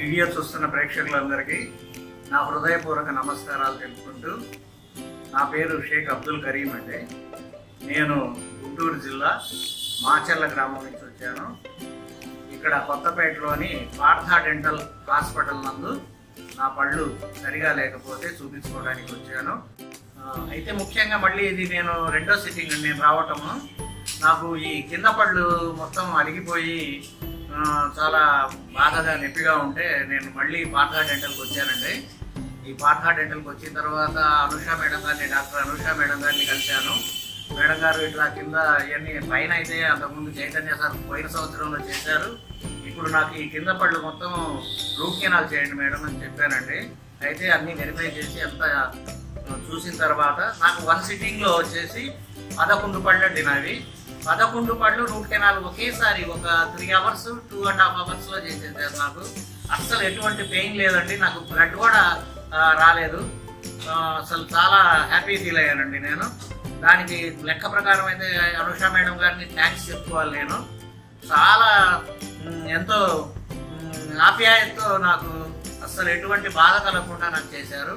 Video చూస్తున్న ప్రేక్షకులందరికీ నా హృదయపూర్వక నమస్కారాలు తెలుపుకుంటూ నా పేరు షేక్ అబ్దుల్ కరీం అండి. నేను గుంటూరు జిల్లా మాచర్ల గ్రామం నుంచి వచ్చాను. ఇక్కడ కొత్తపేటలోని పార్థా డెంటల్ హాస్పిటల్ నందు నా పళ్ళు సరిగా లేకపోతే చూపించుకోవడానికి వచ్చాను. అయితే ముఖ్యంగా మళ్ళీ ఇది నేను రెండో సిట్టింగ్ నేను రావటము. నాకు ఈ కింద పళ్ళు మొత్తం అరిగిపోయి చాలా బాధగా నొప్పిగా ఉంటే నేను మళ్ళీ పార్థా డెంటల్కి వచ్చానండి. ఈ పార్థా డెంటల్కి వచ్చిన తర్వాత అనుష మేడం గారిని డాక్టర్ అనుష మేడం గారిని కలిశాను. మేడం గారు ఇట్లా కింద ఇవన్నీ పైన అయితే అంతకుముందు చైతన్య సార్ పోయిన సంవత్సరంలో చేశారు. ఇప్పుడు నాకు ఈ కింద పళ్ళు మొత్తం రూట్ కెనాల్ చేయండి మేడం అని చెప్పానండి అయితే అన్ని వెరిఫై చేసి అంత చూసిన తర్వాత నాకు వన్ సిట్టింగ్లో వచ్చేసి పదకొండు పళ్ళు అండి నావి. పదకొండు పళ్ళు రూట్ కెనాల్ ఒకేసారి ఒక three hours two and half అవర్స్లో చేసేసారు నాకు. అస్సలు ఎటువంటి పెయిన్ లేదండి. నాకు బ్లడ్ కూడా రాలేదు. అసలు చాలా హ్యాపీ ఫీల్ అయ్యానండి నేను. దానికి లెక్క ప్రకారం అయితే అనుష మేడం గారిని థ్యాంక్స్ చెప్పుకోవాలి నేను. చాలా ఎంతో ఆప్యాయంతో నాకు అస్సలు ఎటువంటి బాధ కలగకుండా నాకు చేశారు.